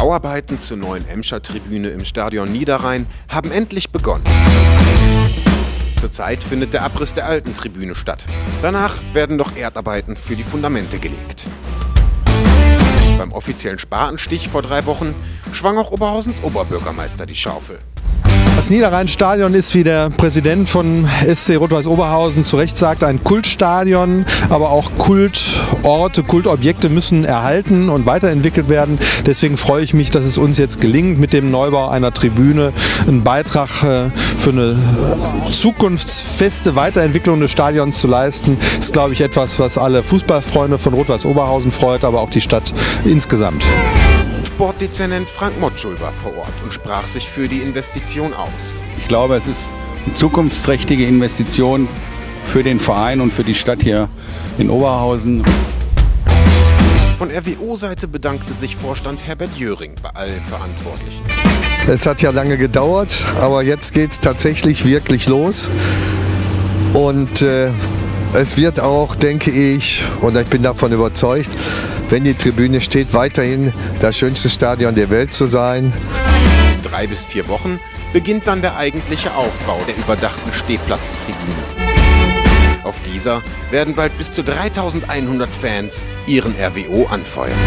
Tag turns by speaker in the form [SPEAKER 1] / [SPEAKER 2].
[SPEAKER 1] Bauarbeiten zur neuen Emscher Tribüne im Stadion Niederrhein haben endlich begonnen. Zurzeit findet der Abriss der alten Tribüne statt. Danach werden noch Erdarbeiten für die Fundamente gelegt. Beim offiziellen Spatenstich vor drei Wochen schwang auch Oberhausens Oberbürgermeister die Schaufel.
[SPEAKER 2] Das Niederrhein-Stadion ist, wie der Präsident von SC Rot-Weiß Oberhausen zu Recht sagt, ein Kultstadion, aber auch Kultorte, Kultobjekte müssen erhalten und weiterentwickelt werden. Deswegen freue ich mich, dass es uns jetzt gelingt, mit dem Neubau einer Tribüne einen Beitrag äh, für eine zukunftsfeste Weiterentwicklung des Stadions zu leisten. Das ist, glaube ich, etwas, was alle Fußballfreunde von Rot-Weiß Oberhausen freut, aber auch die Stadt insgesamt.
[SPEAKER 1] Sportdezernent Frank Motschul war vor Ort und sprach sich für die Investition aus.
[SPEAKER 3] Ich glaube, es ist eine zukunftsträchtige Investition für den Verein und für die Stadt hier in Oberhausen.
[SPEAKER 1] Von RWO-Seite bedankte sich Vorstand Herbert Jöring bei allen Verantwortlichen.
[SPEAKER 4] Es hat ja lange gedauert, aber jetzt geht es tatsächlich wirklich los. Und äh, es wird auch, denke ich, und ich bin davon überzeugt, wenn die Tribüne steht, weiterhin das schönste Stadion der Welt zu sein.
[SPEAKER 1] In drei bis vier Wochen beginnt dann der eigentliche Aufbau der überdachten Stehplatztribüne. Auf dieser werden bald bis zu 3100 Fans ihren RWO anfeuern.